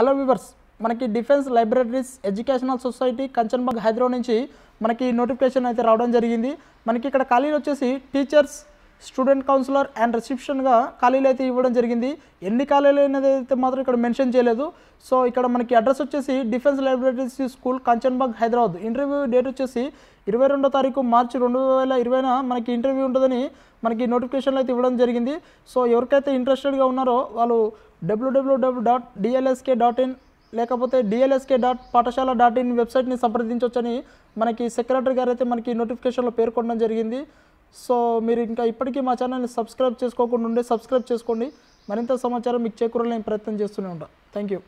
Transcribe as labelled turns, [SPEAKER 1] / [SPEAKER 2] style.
[SPEAKER 1] Hello viewers మనకి defence libraries educational society Kanchanbagh Hyderabad నుంచి మనకి నోటిఫికేషన్ అయితే రావడం జరిగింది. మనకి ఇక్కడ ఖాళీలు వచ్చేసి టీచర్స్ స్టూడెంట్ కౌన్సిలర్ అండ్ రిసెప్షన్గా ఖాళీలు అయితే ఇవ్వడం జరిగింది. ఎన్ని ఖాళీలు అనేది అయితే మాత్రం ఇక్కడ మెన్షన్ చేయలేదు. సో ఇక్కడ మనకి అడ్రస్ వచ్చేసి defence libraries school Kanchanbagh Hyderabad. Interview date వచ్చేసి ఇరవై రెండో తారీఖు మార్చి రెండు వేల ఇరవైన మనకి ఇంటర్వ్యూ ఉంటుందని మనకి నోటిఫికేషన్లు అయితే ఇవ్వడం జరిగింది. సో ఎవరికైతే ఇంట్రెస్టెడ్గా ఉన్నారో వాళ్ళు WWW dot DLSK dot in లేకపోతే డిఎల్ఎస్కే డాట్ పాఠశాల డాట్ ఇన్ వెబ్సైట్ని సంప్రదించవచ్చని మనకి సెక్రటరీ గారు అయితే మనకి నోటిఫికేషన్లో పేర్కొనడం జరిగింది. సో మీరు ఇంకా ఇప్పటికీ మా ఛానల్ని సబ్స్క్రైబ్ చేసుకోకుండా ఉండే సబ్స్క్రైబ్ చేసుకోండి. మరింత సమాచారం మీకు చేకూరాలని ప్రయత్నం చేస్తూనే ఉంటాం. Thank you.